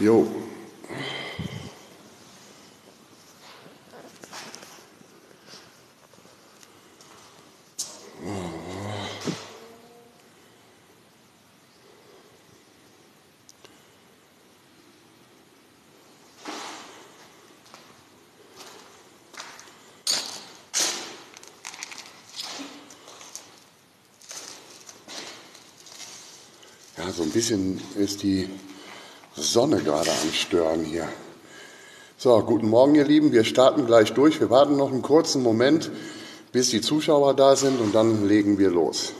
Jo. Ja, so ein bisschen ist die Sonne gerade am Stören hier. So, guten Morgen, ihr Lieben. Wir starten gleich durch. Wir warten noch einen kurzen Moment, bis die Zuschauer da sind und dann legen wir los.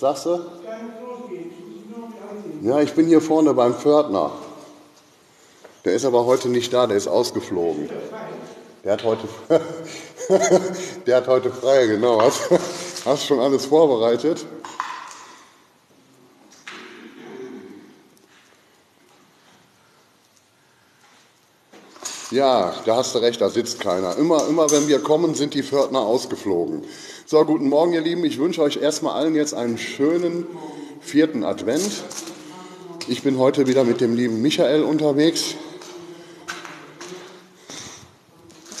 Was sagst du? Ja, ich bin hier vorne beim Pförtner. Der ist aber heute nicht da, der ist ausgeflogen. Der hat heute, der hat heute frei, genau. Hast, hast schon alles vorbereitet? Ja, da hast du recht, da sitzt keiner. Immer, immer wenn wir kommen, sind die Pförtner ausgeflogen. So, guten Morgen, ihr Lieben. Ich wünsche euch erstmal allen jetzt einen schönen vierten Advent. Ich bin heute wieder mit dem lieben Michael unterwegs.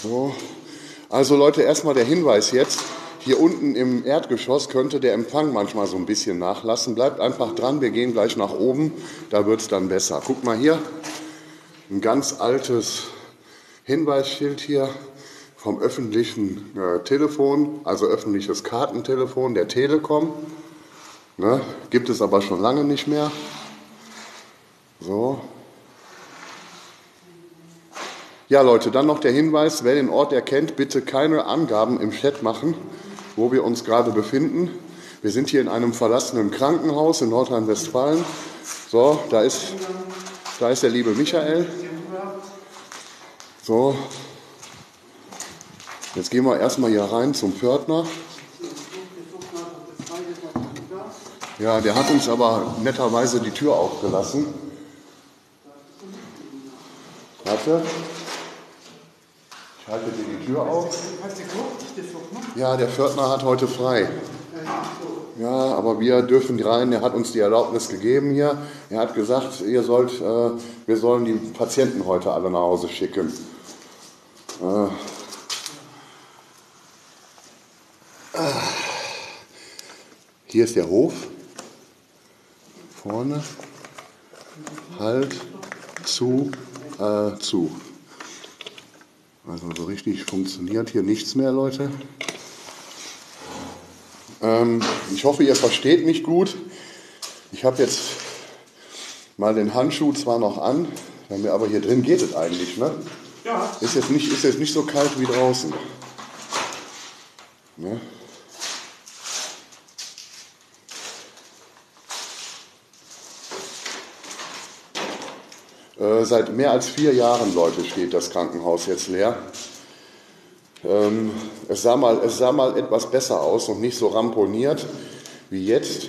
So. Also Leute, erstmal der Hinweis jetzt. Hier unten im Erdgeschoss könnte der Empfang manchmal so ein bisschen nachlassen. Bleibt einfach dran, wir gehen gleich nach oben, da wird es dann besser. Guck mal hier, ein ganz altes Hinweisschild hier vom öffentlichen äh, Telefon, also öffentliches Kartentelefon der Telekom. Ne, gibt es aber schon lange nicht mehr. So. Ja, Leute, dann noch der Hinweis, wer den Ort erkennt, bitte keine Angaben im Chat machen, wo wir uns gerade befinden. Wir sind hier in einem verlassenen Krankenhaus in Nordrhein-Westfalen. So, da ist, da ist der liebe Michael. So, jetzt gehen wir erstmal hier rein zum Pförtner. Ja, der hat uns aber netterweise die Tür aufgelassen. Warte. Ich halte dir die Tür auf. Ja, der Pförtner hat heute frei. Ja, aber wir dürfen rein. Er hat uns die Erlaubnis gegeben hier. Er hat gesagt, ihr sollt, äh, wir sollen die Patienten heute alle nach Hause schicken. Äh, hier ist der Hof. Vorne. Halt. Zu. Äh, zu. Also so richtig funktioniert hier nichts mehr, Leute. Ähm, ich hoffe, ihr versteht mich gut. Ich habe jetzt mal den Handschuh zwar noch an, aber hier drin geht es eigentlich. Ne? Ja. Ist, jetzt nicht, ist jetzt nicht so kalt wie draußen. Ne? Äh, seit mehr als vier Jahren, Leute, steht das Krankenhaus jetzt leer. Ähm, es, sah mal, es sah mal etwas besser aus und nicht so ramponiert wie jetzt.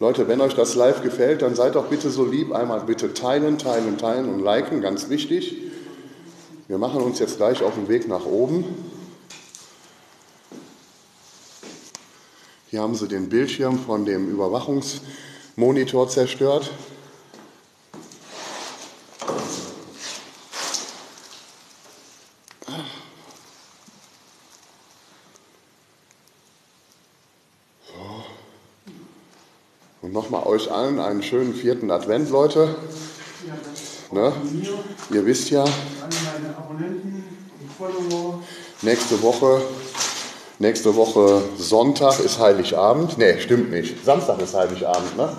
Leute, wenn euch das live gefällt, dann seid doch bitte so lieb, einmal bitte teilen, teilen, teilen und liken, ganz wichtig. Wir machen uns jetzt gleich auf den Weg nach oben. Hier haben sie den Bildschirm von dem Überwachungsmonitor zerstört. Nochmal euch allen einen schönen vierten Advent, Leute. Ne? Ihr wisst ja, nächste Woche, nächste Woche Sonntag ist Heiligabend. Nee, stimmt nicht. Samstag ist Heiligabend, ne?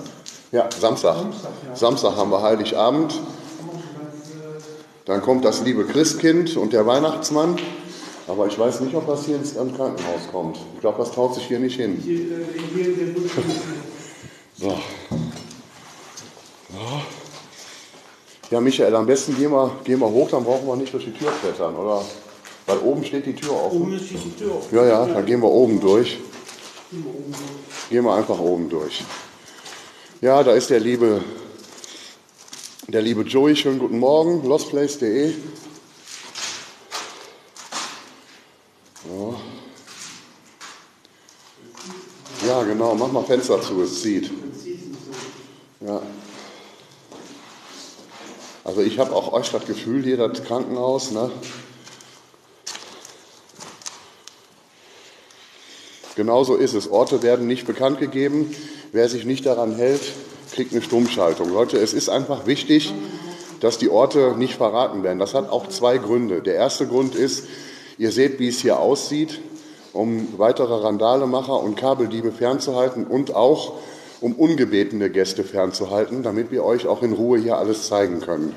Ja, Samstag. Samstag haben wir Heiligabend. Dann kommt das liebe Christkind und der Weihnachtsmann. Aber ich weiß nicht, ob das hier ins Krankenhaus kommt. Ich glaube, das traut sich hier nicht hin. So. So. Ja, Michael, am besten gehen wir, gehen wir hoch, dann brauchen wir nicht durch die Tür klettern, oder? Weil oben steht die Tür offen. Oben ist die Tür offen. Ja, ja, dann gehen wir oben durch. Gehen wir einfach oben durch. Ja, da ist der liebe, der liebe Joey. Schönen guten Morgen. lostplace.de. Ja, genau. Mach mal Fenster zu, es zieht. Ja. Also ich habe auch euch das Gefühl, hier das Krankenhaus, ne? Genauso ist es. Orte werden nicht bekannt gegeben. Wer sich nicht daran hält, kriegt eine Stummschaltung. Leute, es ist einfach wichtig, dass die Orte nicht verraten werden. Das hat auch zwei Gründe. Der erste Grund ist, ihr seht, wie es hier aussieht, um weitere Randalemacher und Kabeldiebe fernzuhalten und auch um ungebetene Gäste fernzuhalten, damit wir euch auch in Ruhe hier alles zeigen können.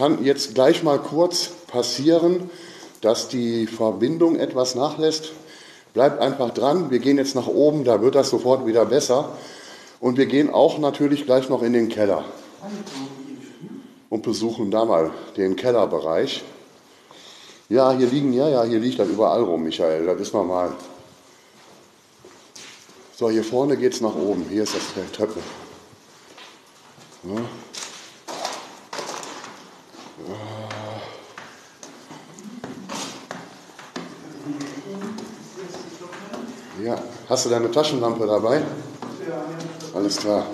kann jetzt gleich mal kurz passieren, dass die Verbindung etwas nachlässt. Bleibt einfach dran. Wir gehen jetzt nach oben, da wird das sofort wieder besser. Und wir gehen auch natürlich gleich noch in den Keller und besuchen da mal den Kellerbereich. Ja, hier liegen, ja, ja, hier liegt das überall rum, Michael, das ist normal. So, hier vorne geht es nach oben. Hier ist das Treppe. Ja. Ja, hast du deine Taschenlampe dabei? Ja. Alles klar.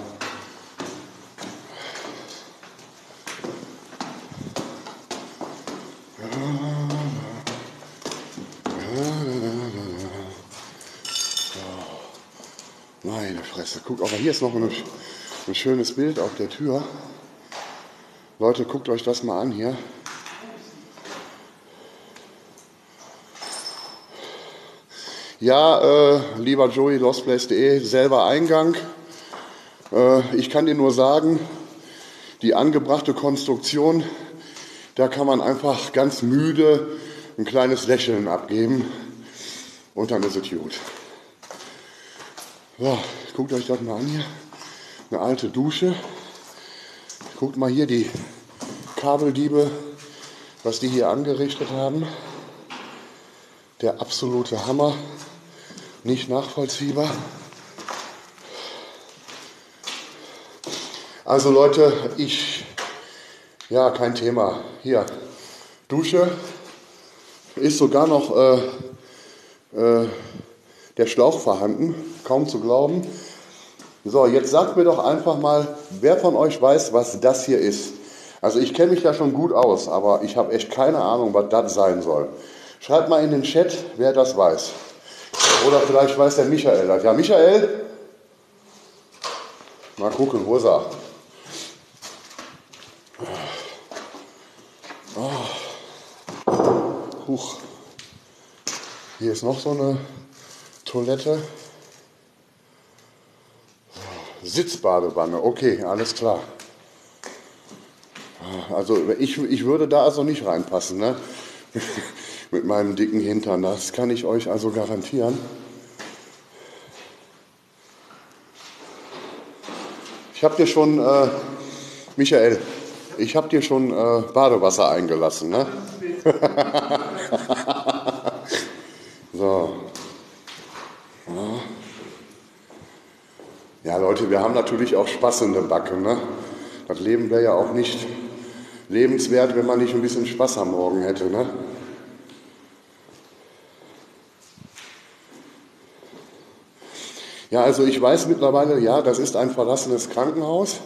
Meine Fresse. Guck, aber hier ist noch ein, ein schönes Bild auf der Tür. Leute, guckt euch das mal an hier. Ja, äh, lieber Joey, lostplace.de, selber Eingang. Äh, ich kann dir nur sagen, die angebrachte Konstruktion, da kann man einfach ganz müde ein kleines Lächeln abgeben und dann ist es gut. So, guckt euch das mal an hier. Eine alte Dusche. Guckt mal hier die Kabeldiebe, was die hier angerichtet haben. Der absolute Hammer nicht nachvollziehbar. Also Leute, ich, ja, kein Thema. Hier, Dusche, ist sogar noch äh, äh, der Schlauch vorhanden, kaum zu glauben. So, jetzt sagt mir doch einfach mal, wer von euch weiß, was das hier ist. Also ich kenne mich da schon gut aus, aber ich habe echt keine Ahnung, was das sein soll. Schreibt mal in den Chat, wer das weiß. Oder vielleicht weiß der Michael das. Ja, Michael? Mal gucken, wo ist er? Oh. Huch. Hier ist noch so eine Toilette. Sitzbadewanne, okay, alles klar. Also ich, ich würde da also nicht reinpassen. Ne? mit meinem dicken Hintern. Das kann ich euch also garantieren. Ich habe dir schon, äh, Michael, ich habe dir schon äh, Badewasser eingelassen. Ne? so. Leute, wir haben natürlich auch Spaß in der Backe. Ne? Das Leben wäre ja auch nicht lebenswert, wenn man nicht ein bisschen Spaß am Morgen hätte. Ne? Ja, also ich weiß mittlerweile, ja, das ist ein verlassenes Krankenhaus.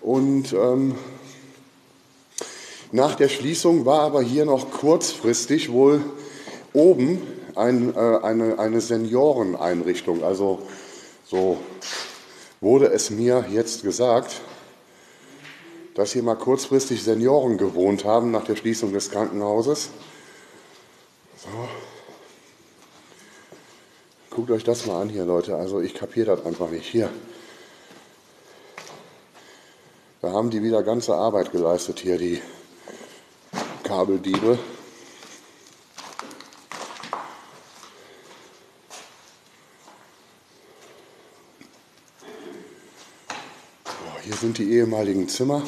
Und ähm, nach der Schließung war aber hier noch kurzfristig wohl oben ein, äh, eine, eine Senioreneinrichtung. Also so wurde es mir jetzt gesagt, dass hier mal kurzfristig Senioren gewohnt haben nach der Schließung des Krankenhauses. So. Guckt euch das mal an hier, Leute. Also ich kapiere das einfach nicht. Hier. Da haben die wieder ganze Arbeit geleistet hier, die Kabeldiebe. Sind die ehemaligen Zimmer.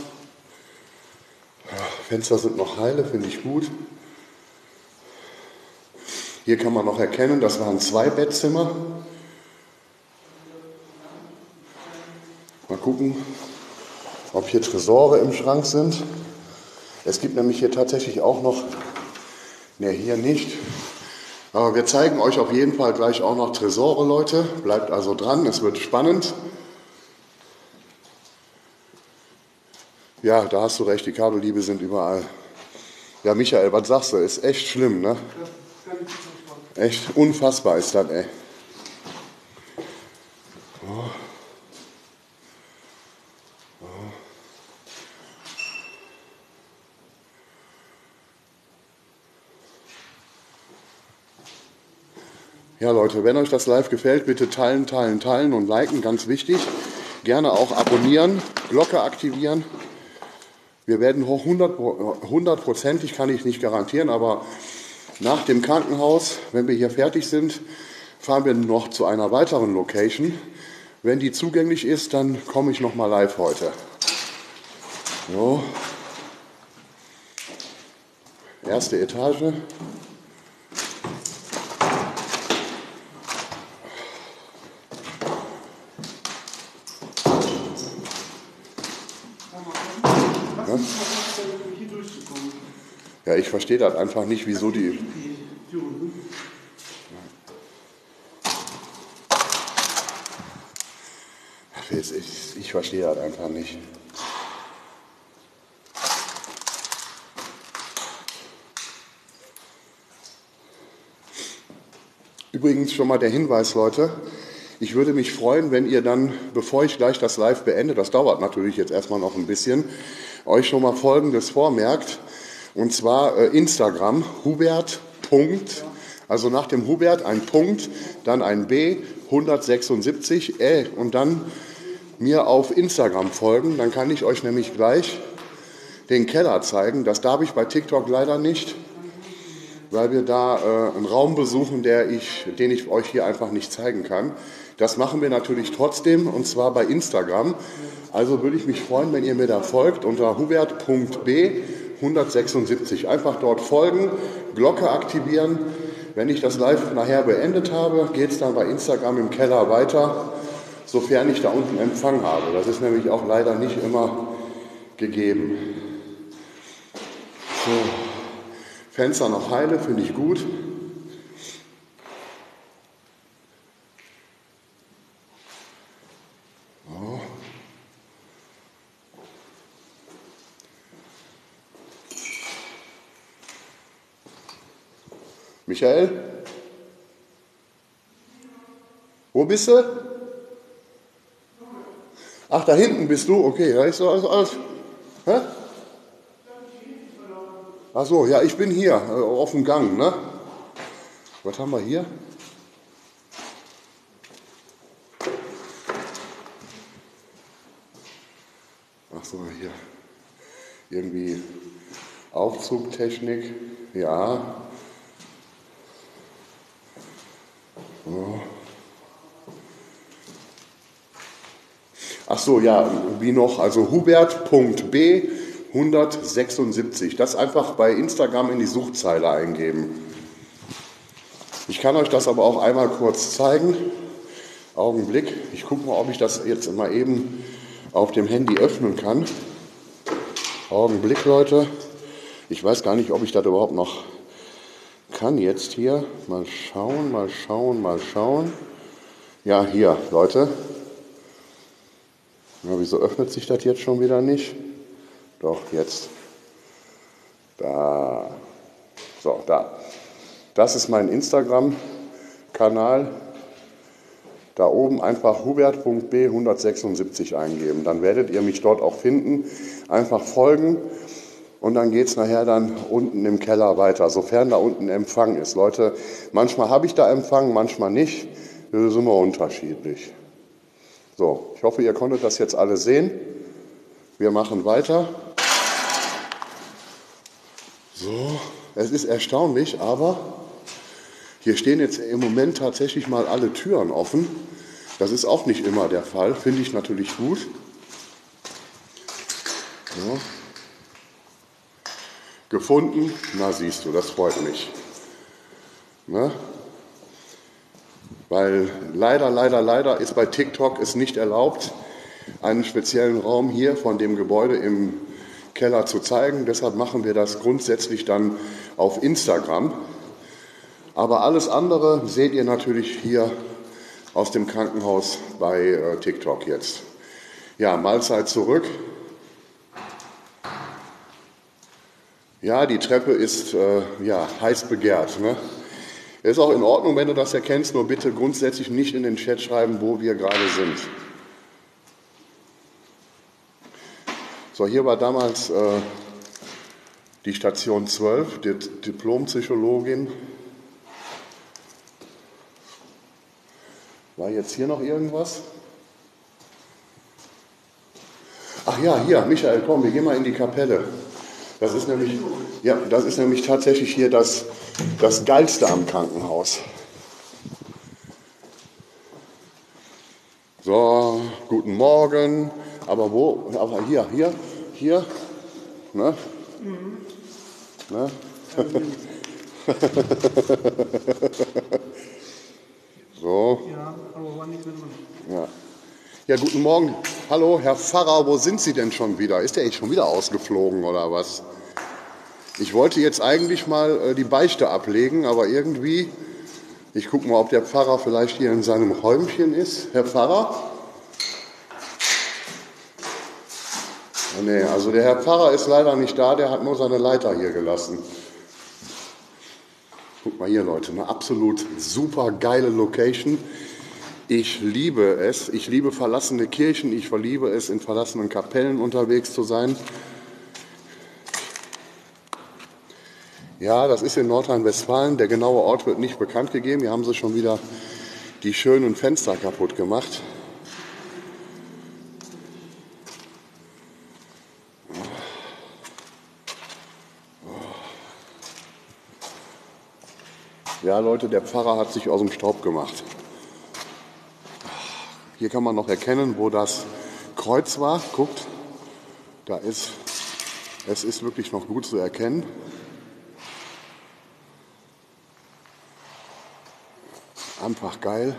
Fenster sind noch heile, finde ich gut. Hier kann man noch erkennen, das waren zwei Bettzimmer. Mal gucken, ob hier Tresore im Schrank sind. Es gibt nämlich hier tatsächlich auch noch, ne, hier nicht. Aber wir zeigen euch auf jeden Fall gleich auch noch Tresore, Leute. Bleibt also dran, es wird spannend. Ja, da hast du recht, die Kabelliebe sind überall. Ja, Michael, was sagst du? Ist echt schlimm, ne? Echt unfassbar ist das, ey. Ja, Leute, wenn euch das live gefällt, bitte teilen, teilen, teilen und liken, ganz wichtig. Gerne auch abonnieren, Glocke aktivieren. Wir werden hoch 100 ich kann ich nicht garantieren, aber nach dem Krankenhaus, wenn wir hier fertig sind, fahren wir noch zu einer weiteren Location. Wenn die zugänglich ist, dann komme ich noch mal live heute. So. Erste Etage. Verstehe das einfach nicht, wieso die. Ich, verstehe das einfach nicht. Übrigens schon mal der Hinweis, Leute. Ich würde mich freuen, wenn ihr dann, bevor ich gleich das Live beende, das dauert natürlich jetzt erstmal noch ein bisschen, euch schon mal Folgendes vormerkt. Und zwar äh, Instagram, Hubert. Punkt, also nach dem Hubert ein Punkt, dann ein B, 176, äh, und dann mir auf Instagram folgen. Dann kann ich euch nämlich gleich den Keller zeigen. Das darf ich bei TikTok leider nicht, weil wir da äh, einen Raum besuchen, der ich, den ich euch hier einfach nicht zeigen kann. Das machen wir natürlich trotzdem und zwar bei Instagram. Also würde ich mich freuen, wenn ihr mir da folgt unter hubert.b 176. Einfach dort folgen, Glocke aktivieren. Wenn ich das Live nachher beendet habe, geht es dann bei Instagram im Keller weiter, sofern ich da unten Empfang habe. Das ist nämlich auch leider nicht immer gegeben. So. Fenster noch heile, finde ich gut. Michael? Wo bist du? Ach, da hinten bist du? Okay, da ist alles. alles. Hä? Ach so, ja, ich bin hier, äh, auf dem Gang, ne? Was haben wir hier? Ach so, hier. Irgendwie Aufzugtechnik, ja. Ach so, ja, wie noch? Also hubert.b 176. Das einfach bei Instagram in die Suchzeile eingeben. Ich kann euch das aber auch einmal kurz zeigen. Augenblick. Ich gucke mal, ob ich das jetzt mal eben auf dem Handy öffnen kann. Augenblick, Leute. Ich weiß gar nicht, ob ich das überhaupt noch kann jetzt hier. Mal schauen, mal schauen, mal schauen. Ja, hier, Leute. Ja, wieso öffnet sich das jetzt schon wieder nicht? Doch, jetzt. Da. So, da. Das ist mein Instagram-Kanal. Da oben einfach hubert.b176 eingeben. Dann werdet ihr mich dort auch finden. Einfach folgen und dann geht es nachher dann unten im Keller weiter, sofern da unten Empfang ist. Leute, manchmal habe ich da Empfang, manchmal nicht. Das ist immer unterschiedlich. So, ich hoffe, ihr konntet das jetzt alle sehen. Wir machen weiter. So, es ist erstaunlich, aber hier stehen jetzt im Moment tatsächlich mal alle Türen offen. Das ist auch nicht immer der Fall, finde ich natürlich gut. So. Gefunden? Na siehst du, das freut mich. Ne? Weil leider, leider, leider ist bei TikTok es nicht erlaubt, einen speziellen Raum hier von dem Gebäude im Keller zu zeigen. Deshalb machen wir das grundsätzlich dann auf Instagram. Aber alles andere seht ihr natürlich hier aus dem Krankenhaus bei äh, TikTok jetzt. Ja, Mahlzeit zurück. Ja, die Treppe ist äh, ja, heiß begehrt. Ne? Ist auch in Ordnung, wenn du das erkennst, nur bitte grundsätzlich nicht in den Chat schreiben, wo wir gerade sind. So, hier war damals äh, die Station 12, die Diplompsychologin. War jetzt hier noch irgendwas? Ach ja, hier, Michael, komm, wir gehen mal in die Kapelle. Das ist nämlich, ja, das ist nämlich tatsächlich hier das, das Geilste am Krankenhaus. So, guten Morgen. Aber wo? Aber hier, hier, hier. Ne? Mhm. Ne? so. Ja, aber war nichts mehr drin. Ja. Ja, guten Morgen. Hallo, Herr Pfarrer, wo sind Sie denn schon wieder? Ist der eigentlich schon wieder ausgeflogen oder was? Ich wollte jetzt eigentlich mal äh, die Beichte ablegen, aber irgendwie, ich gucke mal, ob der Pfarrer vielleicht hier in seinem Räumchen ist. Herr Pfarrer? Nee, also der Herr Pfarrer ist leider nicht da, der hat nur seine Leiter hier gelassen. Guck mal hier, Leute, eine absolut super geile Location. Ich liebe es. Ich liebe verlassene Kirchen. Ich verliebe es, in verlassenen Kapellen unterwegs zu sein. Ja, das ist in Nordrhein-Westfalen. Der genaue Ort wird nicht bekannt gegeben. Hier haben sie schon wieder die schönen Fenster kaputt gemacht. Ja, Leute, der Pfarrer hat sich aus dem Staub gemacht. Hier kann man noch erkennen, wo das Kreuz war. Guckt, da ist, es ist wirklich noch gut zu erkennen. Einfach geil.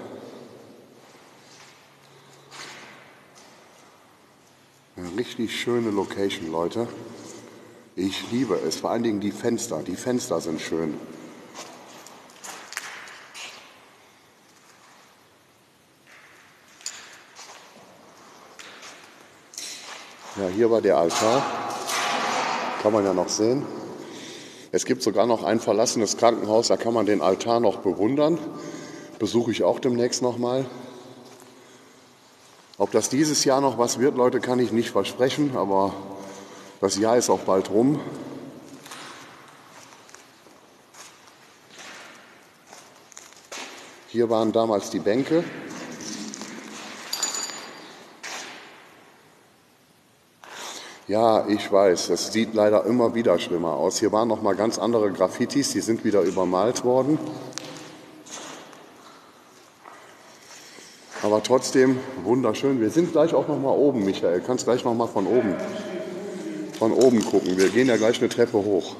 Eine richtig schöne Location, Leute. Ich liebe es, vor allen Dingen die Fenster. Die Fenster sind schön. Ja, hier war der Altar. Kann man ja noch sehen. Es gibt sogar noch ein verlassenes Krankenhaus, da kann man den Altar noch bewundern. Besuche ich auch demnächst nochmal. Ob das dieses Jahr noch was wird, Leute, kann ich nicht versprechen, aber das Jahr ist auch bald rum. Hier waren damals die Bänke. Ja, ich weiß, es sieht leider immer wieder schlimmer aus. Hier waren noch mal ganz andere Graffitis, die sind wieder übermalt worden. Aber trotzdem wunderschön. Wir sind gleich auch noch mal oben, Michael. Kannst gleich noch mal von oben, von oben gucken. Wir gehen ja gleich eine Treppe hoch.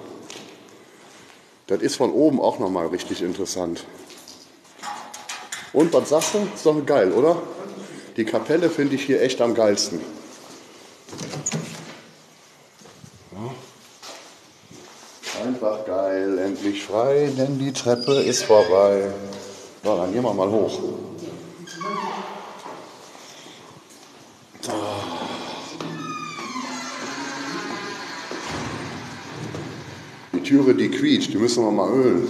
Das ist von oben auch noch mal richtig interessant. Und was sagst du? Ist doch geil, oder? Die Kapelle finde ich hier echt am geilsten. Einfach geil, endlich frei, denn die Treppe ist vorbei. So, dann gehen wir mal hoch. Die Türe, die quietscht, die müssen wir mal ölen.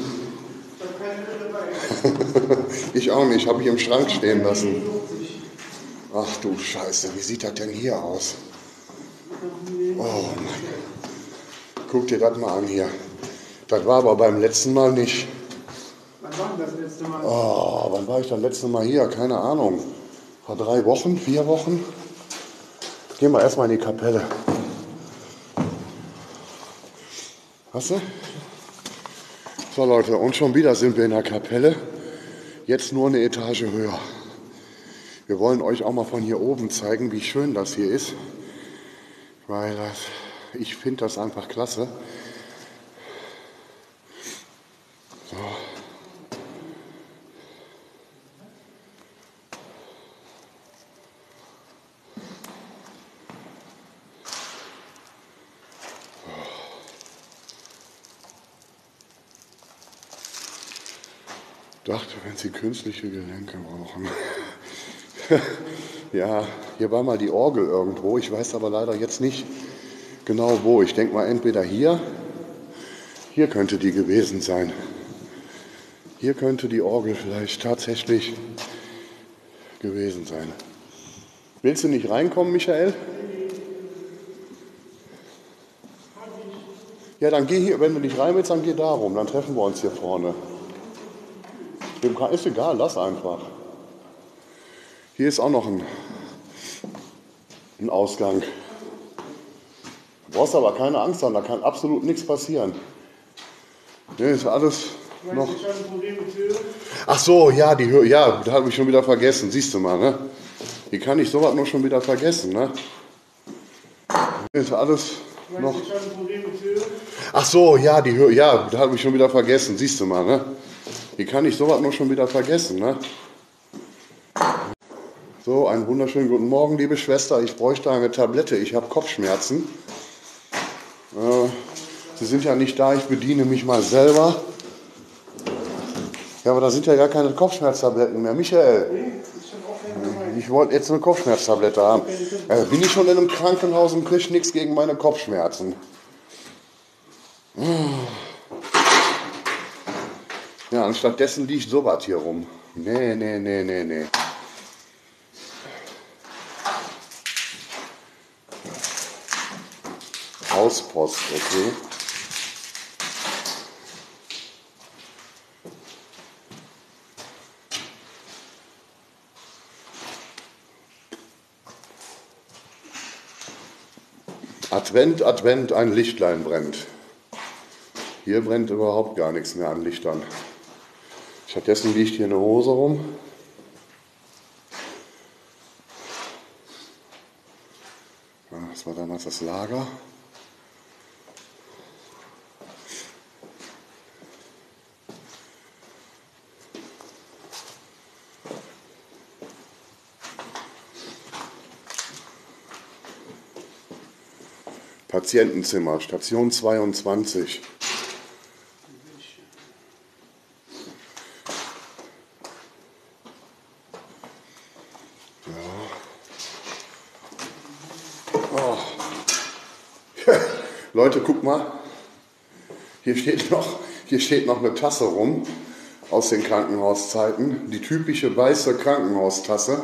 ich auch nicht, habe ich im Schrank stehen lassen. Ach du Scheiße, wie sieht das denn hier aus? Oh Mann. Guck dir das mal an hier. Das war aber beim letzten Mal nicht. Wann war das letzte Mal? Oh, wann war ich das letzte Mal hier? Keine Ahnung. Vor drei Wochen, vier Wochen? Gehen wir erstmal in die Kapelle. Hast du? So Leute, und schon wieder sind wir in der Kapelle. Jetzt nur eine Etage höher. Wir wollen euch auch mal von hier oben zeigen, wie schön das hier ist. Weil das, ich finde das einfach klasse. Wenn Sie künstliche Gelenke brauchen. ja, hier war mal die Orgel irgendwo. Ich weiß aber leider jetzt nicht genau wo. Ich denke mal entweder hier. Hier könnte die gewesen sein. Hier könnte die Orgel vielleicht tatsächlich gewesen sein. Willst du nicht reinkommen, Michael? Ja, dann geh hier, wenn du nicht rein willst, dann geh da rum. Dann treffen wir uns hier vorne. Ist egal, lass einfach. Hier ist auch noch ein, ein Ausgang. Du brauchst aber keine Angst haben, da kann absolut nichts passieren. Nee, ist alles noch. Ach so, ja, die Höhe, ja, da habe ich schon wieder vergessen, siehst du mal, ne? Wie kann ich sowas noch schon wieder vergessen, ne? Ist alles noch. Ach so, ja, die Höhe, ja, da habe ich schon wieder vergessen, siehst du mal, ne? Wie kann ich sowas noch schon wieder vergessen, ne? So, einen wunderschönen guten Morgen, liebe Schwester. Ich bräuchte eine Tablette. Ich habe Kopfschmerzen. Äh, Sie sind ja nicht da, ich bediene mich mal selber. Ja, aber da sind ja gar keine Kopfschmerztabletten mehr. Michael, ich wollte jetzt eine Kopfschmerztablette haben. Äh, bin ich schon in einem Krankenhaus und kriege nichts gegen meine Kopfschmerzen. Ja, anstattdessen liegt sowas hier rum. Nee, nee, nee, nee, nee. Hauspost, okay. Advent, Advent, ein Lichtlein brennt. Hier brennt überhaupt gar nichts mehr an Lichtern. Stattdessen liegt hier eine Hose rum. Das war damals das Lager. Patientenzimmer, Station 22. Oh. Leute, guck mal. Hier steht, noch, hier steht noch eine Tasse rum aus den Krankenhauszeiten. Die typische weiße Krankenhaustasse.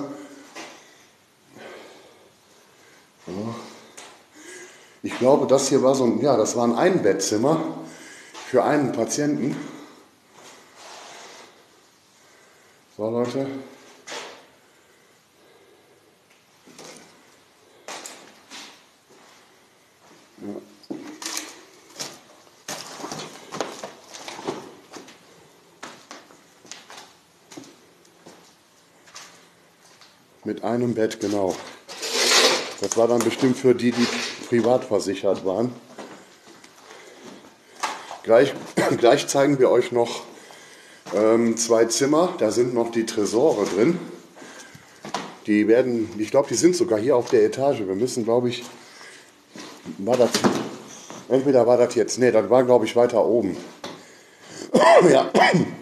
Ich glaube, das hier war so ein, ja, das war ein Einbettzimmer für einen Patienten. So, Leute. Ja. Mit einem Bett, genau. Das war dann bestimmt für die, die privat versichert waren. Gleich, gleich zeigen wir euch noch ähm, zwei Zimmer. Da sind noch die Tresore drin. Die werden, ich glaube, die sind sogar hier auf der Etage. Wir müssen, glaube ich, war das, entweder war das jetzt, nee, das war, glaube ich, weiter oben. ja,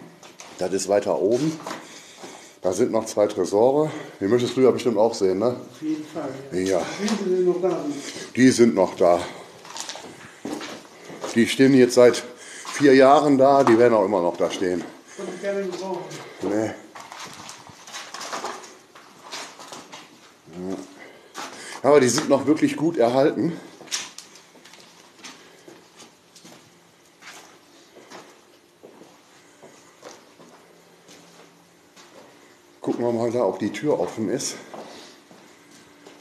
das ist weiter oben. Da sind noch zwei Tresore. Die möchtest du ja bestimmt auch sehen, ne? Auf jeden Fall. Ja. Sind Sie noch da? Die sind noch da. Die stehen jetzt seit vier Jahren da, die werden auch immer noch da stehen. Ich gerne gebrauchen. Nee. Ja. Aber die sind noch wirklich gut erhalten. Gucken wir mal da, ob die Tür offen ist.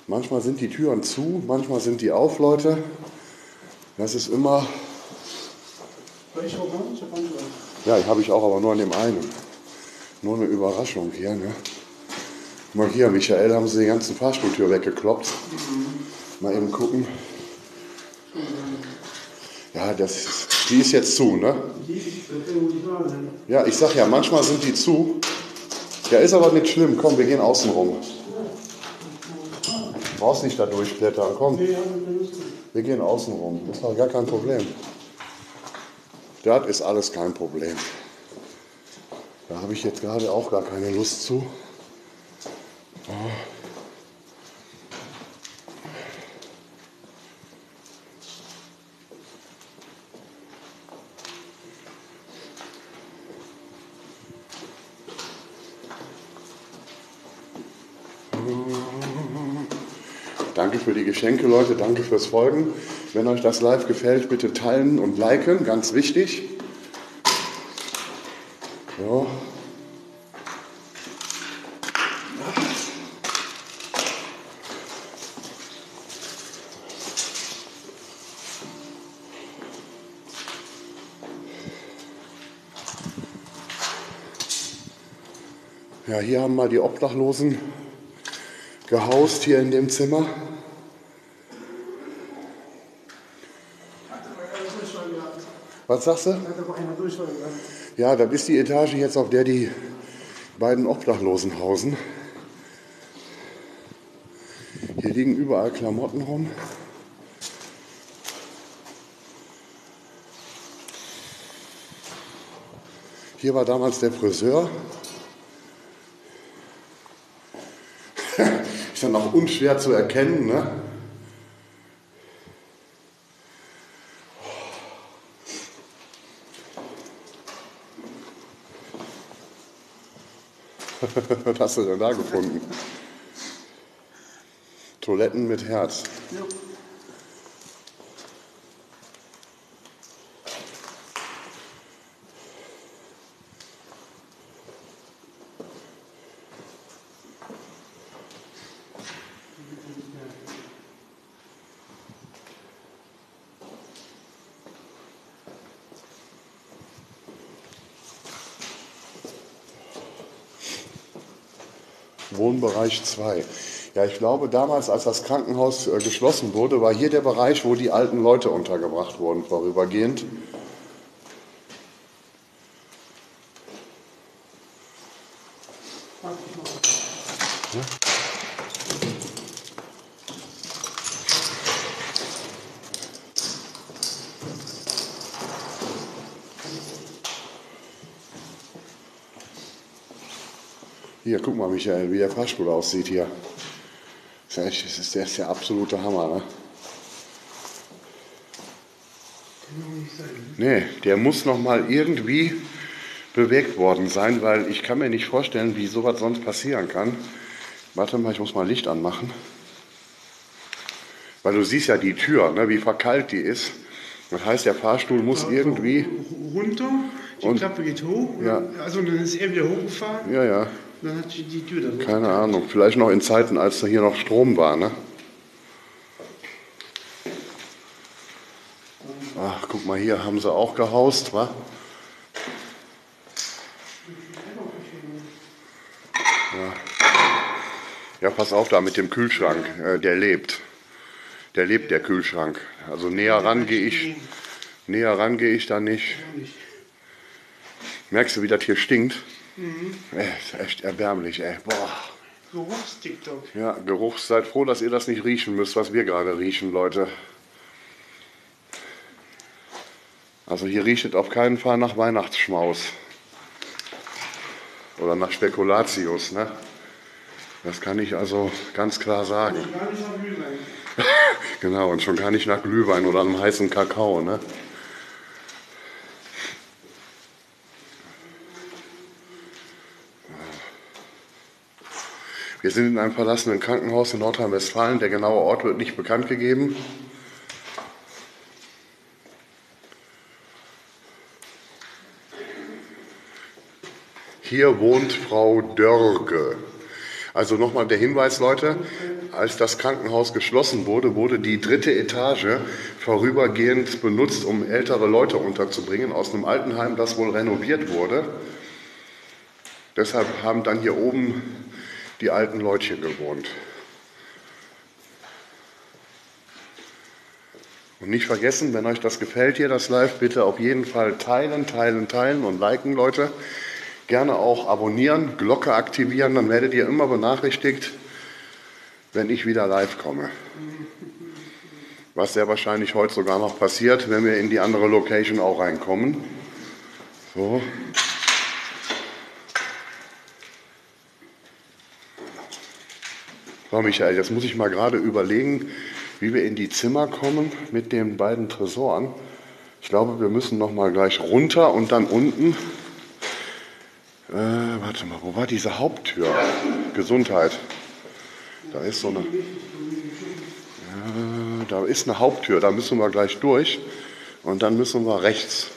Manchmal sind die Türen zu, manchmal sind die auf, Leute. Das ist immer, Soll ich ja, habe ich auch, aber nur an dem einen. Nur eine Überraschung hier, ne? Mal hier, Michael, haben sie die ganzen Fahrstuhltür weggekloppt. Mal eben gucken. Ja, das ist, die ist jetzt zu, ne? Sein. Ja, ich sag ja, manchmal sind die zu. Ja, ist aber nicht schlimm. Komm, wir gehen außen rum. Du brauchst nicht da durchklettern. Komm, wir gehen außen rum. Das ist doch gar kein Problem. Das ist alles kein Problem. Da habe ich jetzt gerade auch gar keine Lust zu. Danke für die Geschenke, Leute. Danke fürs Folgen. Wenn euch das Live gefällt, bitte teilen und liken. Ganz wichtig. So. Ja, hier haben mal die Obdachlosen gehaust, hier in dem Zimmer. Was sagst du? Ja, das ist die Etage jetzt, auf der die beiden Obdachlosen hausen. Hier liegen überall Klamotten rum. Hier war damals der Friseur. Ist dann auch unschwer zu erkennen, ne? Was hast du denn da gefunden? Toiletten mit Herz. Ja. Wohnbereich 2. Ja, ich glaube, damals, als das Krankenhaus äh, geschlossen wurde, war hier der Bereich, wo die alten Leute untergebracht wurden, vorübergehend. Guck mal, Michael, wie der Fahrstuhl aussieht hier. Das ist, ja der ist der absolute Hammer, ne? Nee, der muss noch mal irgendwie bewegt worden sein, weil ich kann mir nicht vorstellen, wie sowas sonst passieren kann. Warte mal, ich muss mal Licht anmachen. Weil du siehst ja die Tür, ne, wie verkeilt die ist. Das heißt, der Fahrstuhl muss irgendwie... Runter, die Klappe geht hoch. Ja. Also dann ist er wieder hochgefahren. Ja, ja, dann hat sich die Tür da keine Ahnung. Vielleicht noch in Zeiten, als da hier noch Strom war, ne? Ach, guck mal, hier haben sie auch gehaust, wa? Ja. ja, pass auf da mit dem Kühlschrank. Äh, der lebt. Der lebt, der Kühlschrank. Also näher ran gehe ich, näher ran gehe ich da nicht. Merkst du, wie das hier stinkt? Äh, ist echt erbärmlich, ey. Boah. Geruchs-TikTok. Ja, Geruch. Seid froh, dass ihr das nicht riechen müsst, was wir gerade riechen, Leute. Also hier riecht es auf keinen Fall nach Weihnachtsschmaus. Oder nach Spekulatius, ne? Das kann ich also ganz klar sagen. Gar nicht nach Glühwein. Genau, und schon gar nicht nach Glühwein oder einem heißen Kakao, ne? Wir sind in einem verlassenen Krankenhaus in Nordrhein-Westfalen. Der genaue Ort wird nicht bekannt gegeben. Hier wohnt Frau Dörge. Also nochmal der Hinweis, Leute, als das Krankenhaus geschlossen wurde, wurde die dritte Etage vorübergehend benutzt, um ältere Leute unterzubringen aus einem Altenheim, das wohl renoviert wurde. Deshalb haben dann hier oben die alten Leutchen gewohnt. Und nicht vergessen, wenn euch das gefällt hier, das Live, bitte auf jeden Fall teilen, teilen, teilen und liken, Leute. Gerne auch abonnieren, Glocke aktivieren, dann werdet ihr immer benachrichtigt, wenn ich wieder live komme. Was sehr wahrscheinlich heute sogar noch passiert, wenn wir in die andere Location auch reinkommen. So. So, Michael, jetzt muss ich mal gerade überlegen, wie wir in die Zimmer kommen mit den beiden Tresoren. Ich glaube, wir müssen noch mal gleich runter und dann unten. Äh, warte mal, wo war diese Haupttür? Gesundheit. Da ist so eine. Ja, da ist eine Haupttür, da müssen wir gleich durch. Und dann müssen wir rechts.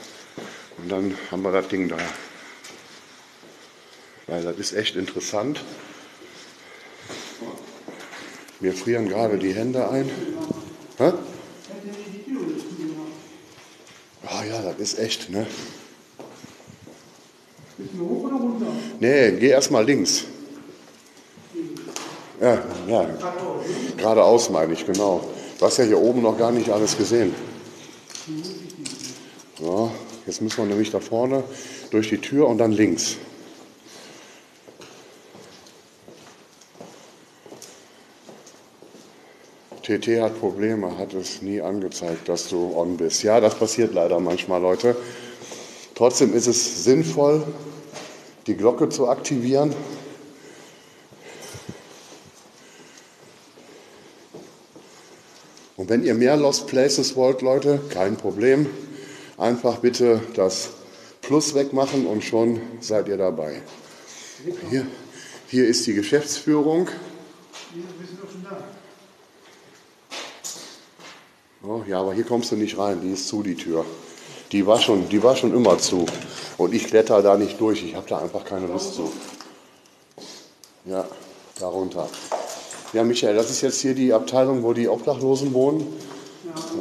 Und dann haben wir das Ding da. Weil das ist echt interessant. Mir frieren gerade die Hände ein. Hä? Ah ja, das ist echt, ne? Hoch oder runter? Nee, geh erstmal links. Ja, ja. Geradeaus meine ich, genau. Du hast ja hier oben noch gar nicht alles gesehen. So, jetzt müssen wir nämlich da vorne durch die Tür und dann links. TT hat Probleme, hat es nie angezeigt, dass du on bist. Ja, das passiert leider manchmal, Leute. Trotzdem ist es sinnvoll, die Glocke zu aktivieren. Und wenn ihr mehr Lost Places wollt, Leute, kein Problem. Einfach bitte das Plus wegmachen und schon seid ihr dabei. Hier, hier ist die Geschäftsführung. Wir sind doch schon da. Oh, ja, aber hier kommst du nicht rein, die ist zu, die Tür. Die war schon, die war schon immer zu. Und ich kletter da nicht durch, ich habe da einfach keine Lust zu. Ja, darunter. Ja, Michael, das ist jetzt hier die Abteilung, wo die Obdachlosen wohnen.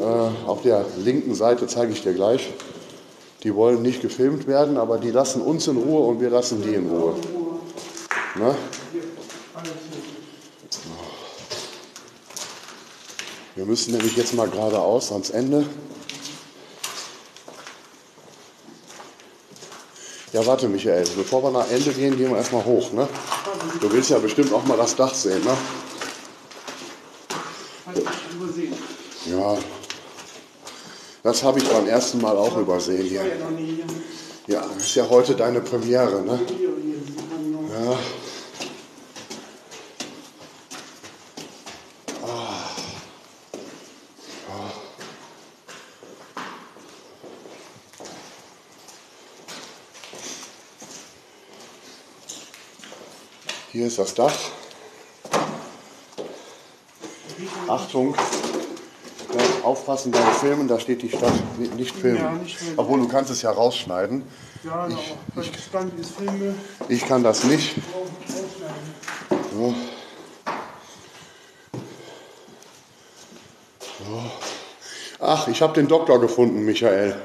Äh, auf der linken Seite zeige ich dir gleich. Die wollen nicht gefilmt werden, aber die lassen uns in Ruhe und wir lassen die in Ruhe. Ne? Wir müssen nämlich jetzt mal geradeaus ans Ende. Ja, warte, Michael, bevor wir nach Ende gehen, gehen wir erstmal hoch. Ne? Du willst ja bestimmt auch mal das Dach sehen. Ne? Ja, das habe ich beim ersten Mal auch übersehen hier. ja ist ja heute deine Premiere. Ne? Hier, hier ist die Wohnung. Ja. Hier ist das Dach. Achtung, aufpassen beim Filmen, da steht die Stadt nicht filmen. Ja, nicht filmen. Obwohl du kannst es ja rausschneiden. Ja, genau. Weil ich stand bis Filme Ich kann das nicht. So. So. Ach, ich habe den Doktor gefunden, Michael.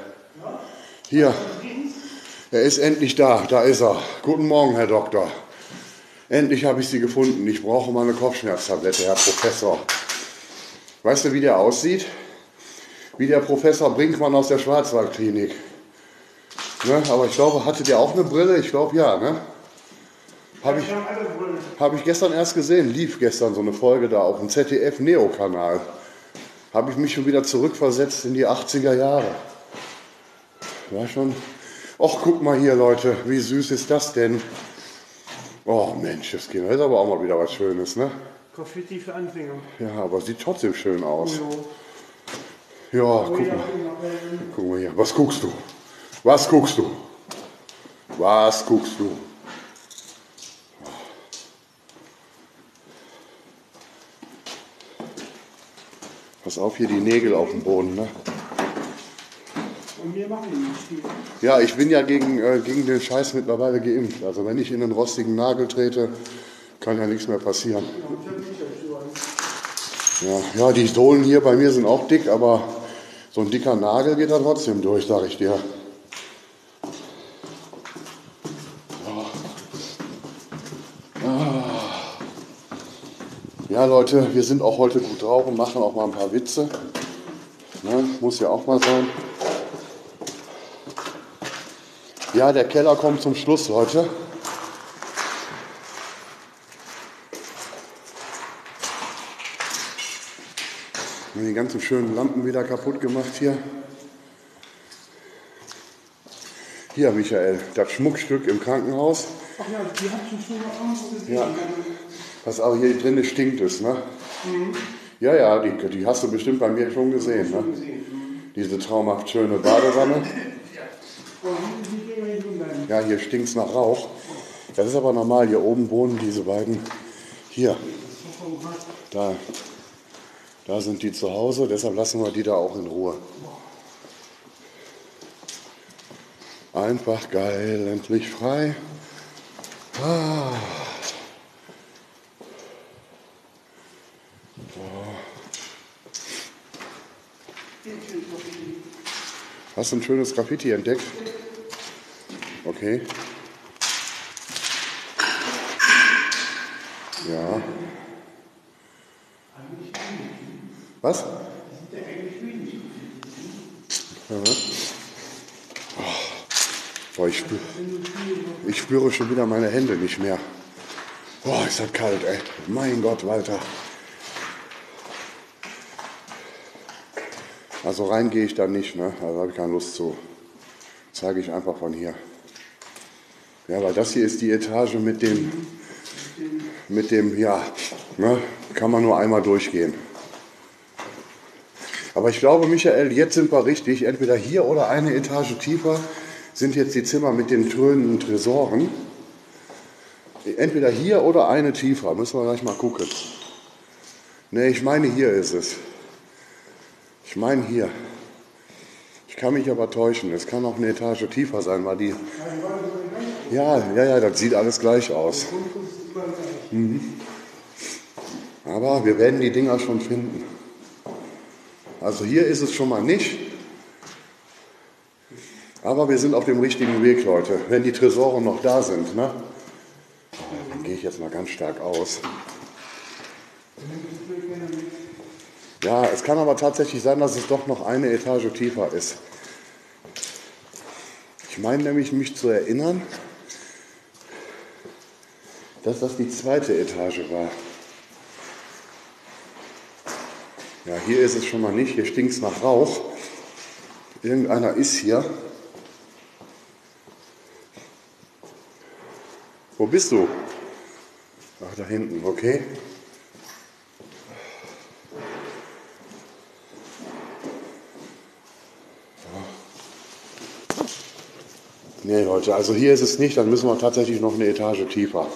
Hier. Er ist endlich da. Da ist er. Guten Morgen, Herr Doktor. Endlich habe ich Sie gefunden. Ich brauche mal eine Kopfschmerztablette, Herr Professor. Weißt du, wie der aussieht? Wie der Professor Brinkmann aus der Schwarzwaldklinik. Ne? Aber ich glaube, hatte der auch eine Brille? Ich glaube ja, ne? Habe ich, habe ich gestern erst gesehen, lief gestern so eine Folge da auf dem ZDF-Neo-Kanal. Habe ich mich schon wieder zurückversetzt in die 80er Jahre. War schon. Och, guck mal hier, Leute, wie süß ist das denn? Oh Mensch, das ist aber auch mal wieder was Schönes, ne? Graffiti für Anfänger. Ja, aber sieht trotzdem schön aus. Jo. Ja, Oh guck ja, mal, guck mal hier. Was guckst du? Was guckst du? Was guckst du? Pass auf, hier die Nägel auf dem Boden, ne? Und wir machen nicht viel. Ja, ich bin ja gegen, äh, gegen den Scheiß mittlerweile geimpft. Also wenn ich in einen rostigen Nagel trete, kann ja nichts mehr passieren. Nicht. Ja, ja, die Sohlen hier bei mir sind auch dick, aber so ein dicker Nagel geht da trotzdem durch, sag ich dir. Ja, Leute, wir sind auch heute gut drauf und machen auch mal ein paar Witze. Ne, muss ja auch mal sein. Ja, der Keller kommt zum Schluss, Leute. Haben die ganzen schönen Lampen wieder kaputt gemacht hier. Hier, Michael, das Schmuckstück im Krankenhaus. Ach ja, die hat schon schon mal gesehen. Ja. Pass auf, hier drinnen stinkt es, ne? Ja, ja, die, die hast du bestimmt bei mir schon gesehen, ne? Diese traumhaft schöne Badewanne. Und die gehen wir nicht umbleiben. Ja, hier stinkt es nach Rauch. Das ist aber normal, hier oben wohnen diese beiden. Hier, da, da sind die zu Hause, deshalb lassen wir die da auch in Ruhe. Einfach geil, endlich frei. Ah. Hast du ein schönes Graffiti entdeckt? Okay. Ja. Was? Mhm. Oh. Boah, ich, spür, ich spüre schon wieder meine Hände nicht mehr. Boah, ist das kalt, ey. Mein Gott, Walter. Also rein gehe ich da nicht, ne? Also habe ich keine Lust zu. Zeige ich einfach von hier. Ja, weil das hier ist die Etage mit dem, mit dem, ja, ne? Kann man nur einmal durchgehen. Aber ich glaube, Michael, jetzt sind wir richtig. Entweder hier oder eine Etage tiefer sind jetzt die Zimmer mit den dröhnenden Tresoren. Entweder hier oder eine tiefer. Müssen wir gleich mal gucken. Ne, ich meine, hier ist es. Ich meine hier. Ich kann mich aber täuschen. Es kann auch eine Etage tiefer sein, weil die. Ja, ja, ja, das sieht alles gleich aus. Mhm. Aber wir werden die Dinger schon finden. Also hier ist es schon mal nicht. Aber wir sind auf dem richtigen Weg, Leute. Wenn die Tresore noch da sind, ne? Dann gehe ich jetzt mal ganz stark aus. Ja, es kann aber tatsächlich sein, dass es doch noch eine Etage tiefer ist. Ich meine nämlich, mich zu erinnern, dass das die zweite Etage war. Ja, hier ist es schon mal nicht. Hier stinkt es nach Rauch. Irgendeiner ist hier. Wo bist du? Ach, da hinten, okay. Nee, Leute, also hier ist es nicht, dann müssen wir tatsächlich noch eine Etage tiefer.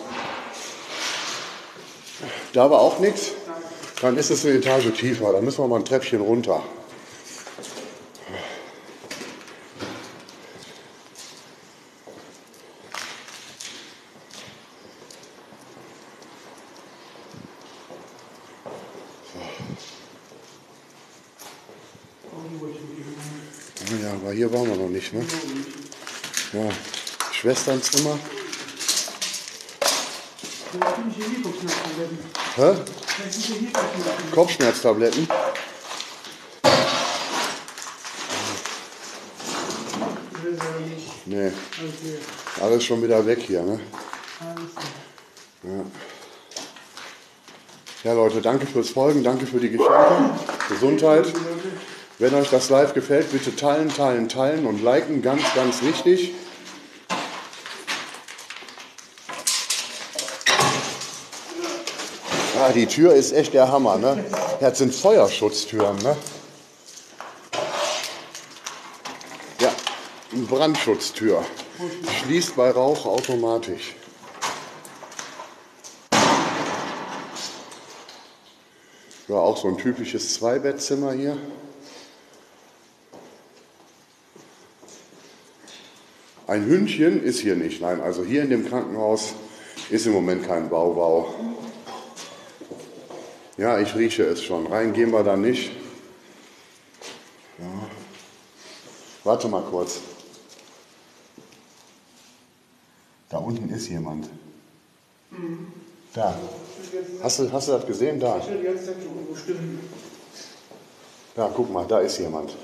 Da war auch nichts, dann ist es eine Etage tiefer, dann müssen wir mal ein Treppchen runter. Ja, aber hier waren wir noch nicht, ne? Ja, Schwesternzimmer. Vielleicht bin ich hier Kopfschmerztabletten. Hä? Kopfschmerztabletten. Nee, alles schon wieder weg hier, ne? Klar. Ja, Leute, danke fürs Folgen, danke für die Geschenke. Gesundheit. Wenn euch das live gefällt, bitte teilen, teilen, teilen und liken, ganz, ganz wichtig. Ah, die Tür ist echt der Hammer, ne? Das sind Feuerschutztüren, ne? Ja, eine Brandschutztür. Schließt bei Rauch automatisch. Ja, auch so ein typisches Zweibettzimmer hier. Ein Hündchen ist hier nicht. Nein, also hier in dem Krankenhaus ist im Moment kein Baubau. Ja, ich rieche es schon. Rein gehen wir da nicht. Ja. Warte mal kurz. Da unten ist jemand. Da. Hast du, hast du das gesehen? Da. Da, guck mal, da ist jemand.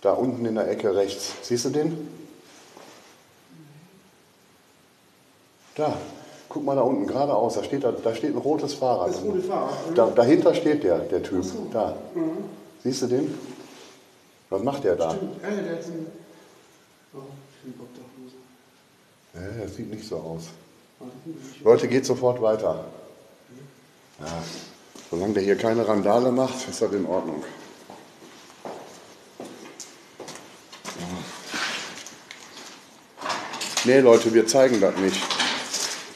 Da unten in der Ecke rechts. Siehst du den? Da. Guck mal da unten, geradeaus. Da steht, da, da steht ein rotes Fahrrad. Das rote Fahrrad? Da, dahinter steht der, der Typ. Da. Siehst du den? Was macht der da? Stimmt. Ja, der so einen. Oh, ich bin Obdachloser. Ja, das sieht nicht so aus. Ich- Leute, geht sofort weiter. Ja, solange der hier keine Randale macht, ist das in Ordnung. Nee, Leute, wir zeigen das nicht.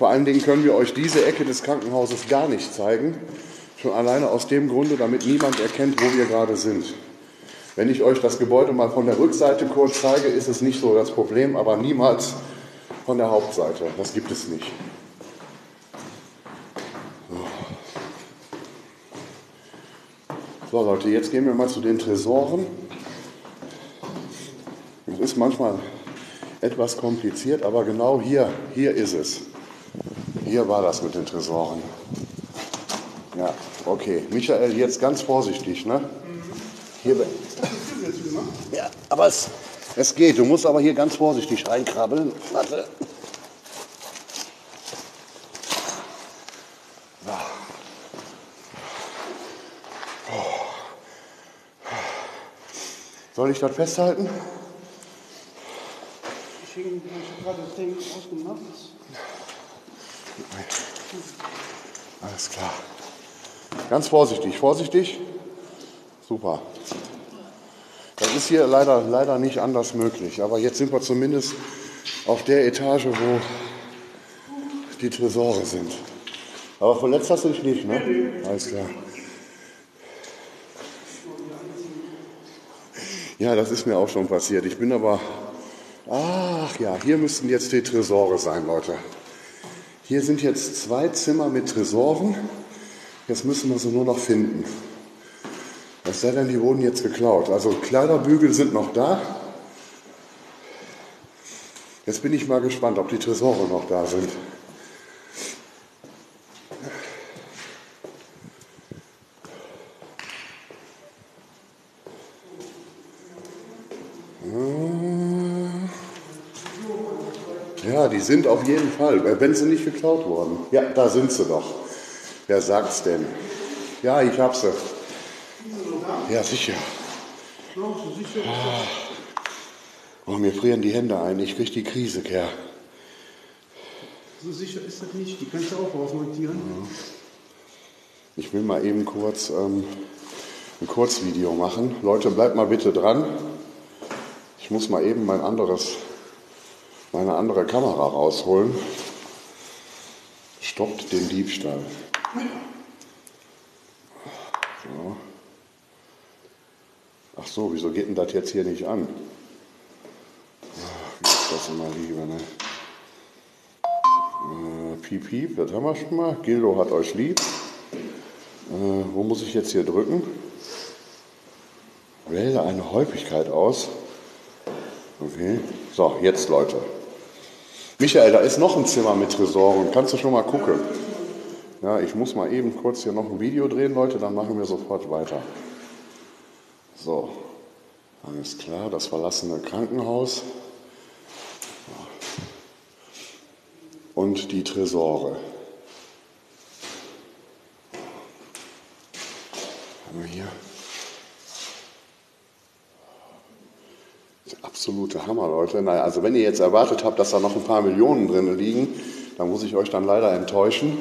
Vor allen Dingen können wir euch diese Ecke des Krankenhauses gar nicht zeigen. Schon alleine aus dem Grunde, damit niemand erkennt, wo wir gerade sind. Wenn ich euch das Gebäude mal von der Rückseite kurz zeige, ist es nicht so das Problem, aber niemals von der Hauptseite. Das gibt es nicht. So Leute, jetzt gehen wir mal zu den Tresoren. Es ist manchmal etwas kompliziert, aber genau hier, hier ist es. Hier war das mit den Tresoren. Ja, okay. Michael, jetzt ganz vorsichtig, ne? Hier, ja, aber es, es geht. Du musst aber hier ganz vorsichtig reinkrabbeln. Warte. Soll ich das festhalten? Ich habe gerade das Ding ausgemacht. Alles klar. Ganz vorsichtig, vorsichtig. Super. Das ist hier leider, leider nicht anders möglich. Aber jetzt sind wir zumindest auf der Etage, wo die Tresore sind. Aber verletzt hast du dich nicht, ne? Alles klar. Ja, das ist mir auch schon passiert. Ich bin aber. Ach ja, hier müssten jetzt die Tresore sein, Leute. Hier sind jetzt zwei Zimmer mit Tresoren. Jetzt müssen wir sie nur noch finden. Was sei denn, die wurden jetzt geklaut. Also Kleiderbügel sind noch da. Jetzt bin ich mal gespannt, ob die Tresore noch da sind. Ja, die sind auf jeden Fall, wenn sie nicht geklaut wurden. Ja, da sind sie doch. Wer sagt's denn? Ja, ich hab sie. Ja, sicher. Oh, mir frieren die Hände ein. Ich krieg die Krise, Kerl. So sicher ist das nicht. Die kannst du auch ausmontieren. Ich will mal eben kurz ähm, ein Kurzvideo machen. Leute, bleibt mal bitte dran. Ich muss mal eben mein anderes, meine andere Kamera rausholen. Stoppt den Diebstahl. So. Ach so, wieso geht denn das jetzt hier nicht an? Wie ist das immer lieber, ne? Äh, piep, piep, das haben wir schon mal. Gildo hat euch lieb. Äh, wo muss ich jetzt hier drücken? Wähle eine Häufigkeit aus. Okay. So, jetzt Leute. Michael, da ist noch ein Zimmer mit Tresoren. Kannst du schon mal gucken? Ja, ich muss mal eben kurz hier noch ein Video drehen, Leute, dann machen wir sofort weiter. So, alles klar, das verlassene Krankenhaus. Und die Tresore. Haben wir hier. Der absolute Hammer, Leute. Naja, also wenn ihr jetzt erwartet habt, dass da noch ein paar Millionen drin liegen, dann muss ich euch dann leider enttäuschen.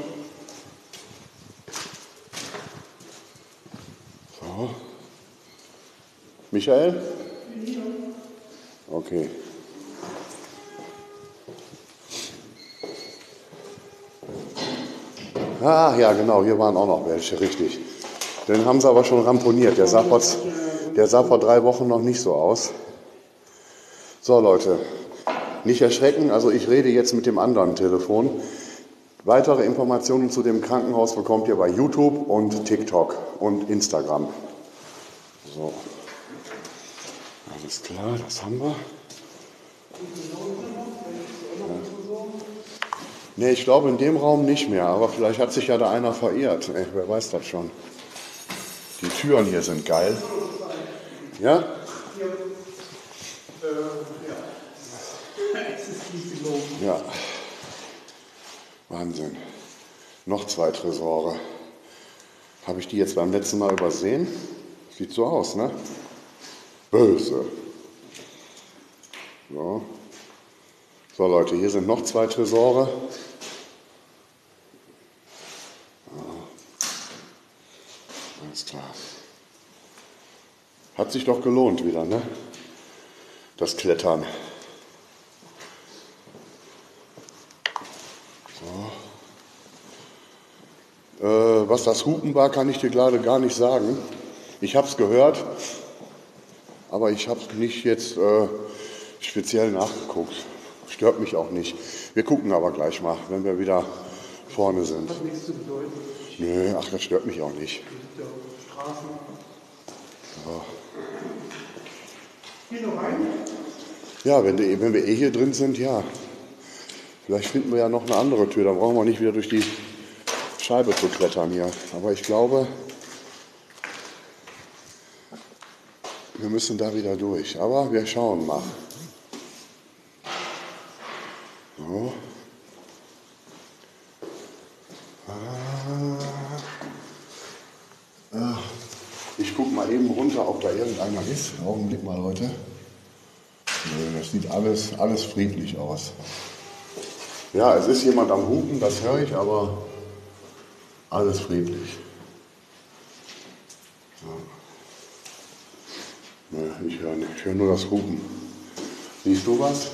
So. Michael? Okay. Ah, ja, genau, hier waren auch noch welche, richtig. Den haben sie aber schon ramponiert. Der sah, vor, der sah vor drei Wochen noch nicht so aus. So, Leute, nicht erschrecken, also ich rede jetzt mit dem anderen Telefon. Weitere Informationen zu dem Krankenhaus bekommt ihr bei YouTube und TikTok und Instagram. So. Alles klar, das haben wir. Nee, ich glaube in dem Raum nicht mehr, aber vielleicht hat sich ja da einer verirrt. Ey, wer weiß das schon. Die Türen hier sind geil. Ja? Ja. Wahnsinn. Noch zwei Tresore. Habe ich die jetzt beim letzten Mal übersehen? Sieht so aus, ne? Böse. So. So Leute, hier sind noch zwei Tresore. Alles klar. Hat sich doch gelohnt wieder, ne? Das Klettern. Äh, was das Hupen war, kann ich dir gerade gar nicht sagen. Ich habe es gehört, aber ich habe nicht jetzt äh, speziell nachgeguckt. Stört mich auch nicht. Wir gucken aber gleich mal, wenn wir wieder vorne sind. Hat nichts zu bedeuten. Nö, ach, das stört mich auch nicht. Straßen. Hier noch rein? Ja, wenn, wenn wir eh hier drin sind, ja. Vielleicht finden wir ja noch eine andere Tür, dann brauchen wir nicht wieder durch die Scheibe zu klettern hier. Aber ich glaube, wir müssen da wieder durch. Aber wir schauen mal. So. Ah. Ah. Ich gucke mal eben runter, ob da irgendeiner ist. Augenblick mal, Leute. Das sieht alles, alles friedlich aus. Ja, es ist jemand am Hupen, das höre ich, aber alles friedlich. Nö, ich höre nicht. Ich höre nur das Hupen. Siehst du was?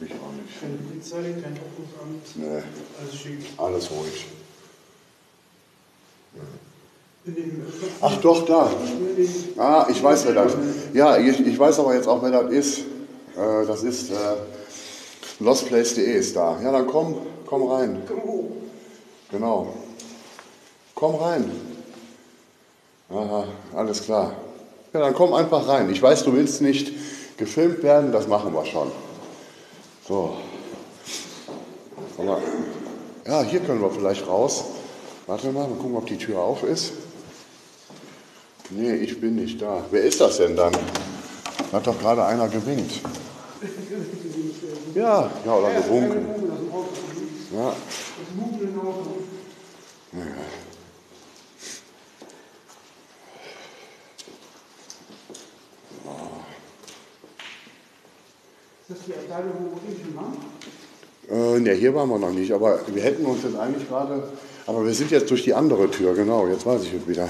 Ich auch nicht. Keine Polizei, kein Ordnungsamt. Nee, Alles schick. alles ruhig. Ach doch, da. Ah, ich weiß, wer das Ja, ich, ich weiß aber jetzt auch, wer das ist. Äh, das ist äh, lostplace.de ist da. Ja, dann komm, komm rein. Komm. Genau. Komm rein. Aha, alles klar. Ja, dann komm einfach rein. Ich weiß, du willst nicht gefilmt werden, das machen wir schon. So. Ja, hier können wir vielleicht raus. Warte mal, mal gucken, ob die Tür auf ist. Nee, ich bin nicht da. Wer ist das denn dann? Da hat doch gerade einer gewinkt. Ja, ja, oder gewunken. Hupen dem Auto. Ja. Das wo ich schon war? Äh, ne, hier waren wir noch nicht, aber wir hätten uns jetzt eigentlich gerade. Aber wir sind jetzt durch die andere Tür, genau, jetzt weiß ich es wieder.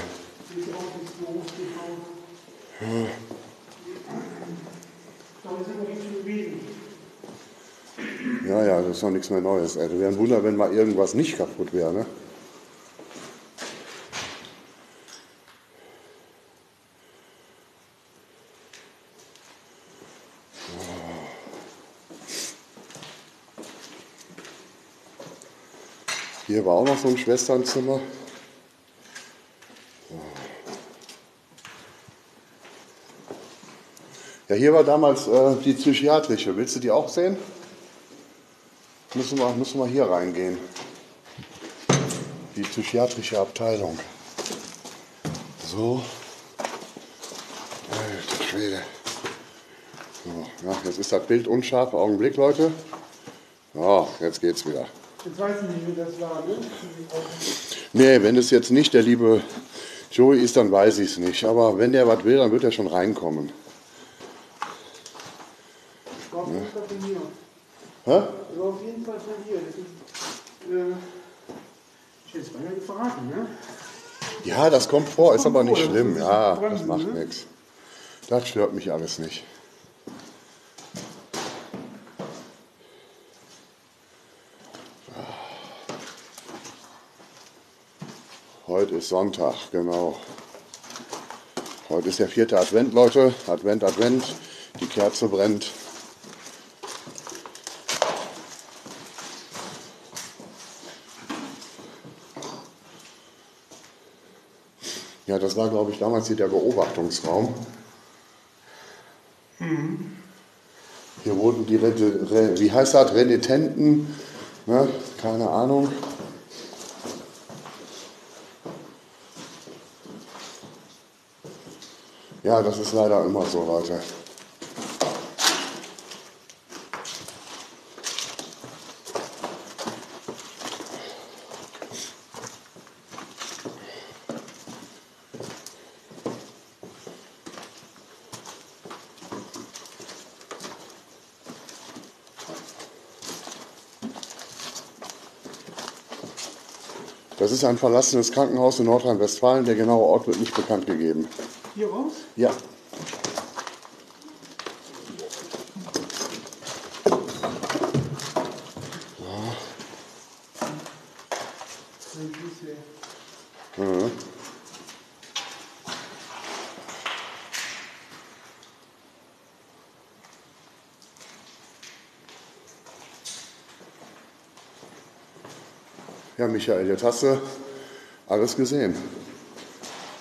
Hier ist auch nichts groß TV. Da ist immer nichts gewesen. Ja, ja, das ist noch nichts mehr Neues. Ey. Das wäre ein Wunder, wenn mal irgendwas nicht kaputt wäre, ne? Hier war auch noch so ein Schwesternzimmer. Ja, hier war damals äh, die psychiatrische. Willst du die auch sehen? Müssen wir, müssen wir hier reingehen. Die psychiatrische Abteilung. So. Alter Schwede. So, ja, jetzt ist das Bild unscharf. Augenblick, Leute. Ja, jetzt geht's wieder. Jetzt weiß ich nicht, wie das war, ne? Nee, wenn es jetzt nicht der liebe Joey ist, dann weiß ich es nicht. Aber wenn der was will, dann wird er schon reinkommen. Das war auf jeden Fall von hier. Hä? Das war auf jeden Fall von hier. Das ist, äh, ich hätte es beinahe verraten, ne? Ja, das kommt vor, ist Kommt aber nicht vor, das schlimm. ist Ja, Bremsen, das macht ne? nichts. Das stört mich alles nicht. Heute ist Sonntag, genau. Heute ist der vierte Advent, Leute. Advent, Advent. Die Kerze brennt. Ja, das war, glaube ich, damals hier der Beobachtungsraum. Hier wurden die, Rede, Re, wie heißt das, Renitenten, ne? keine Ahnung. Ja, das ist leider immer so, Leute. Ist ein verlassenes Krankenhaus in Nordrhein-Westfalen. Der genaue Ort wird nicht bekannt gegeben. Hier raus? Ja. Ja, Michael, jetzt hast du alles gesehen.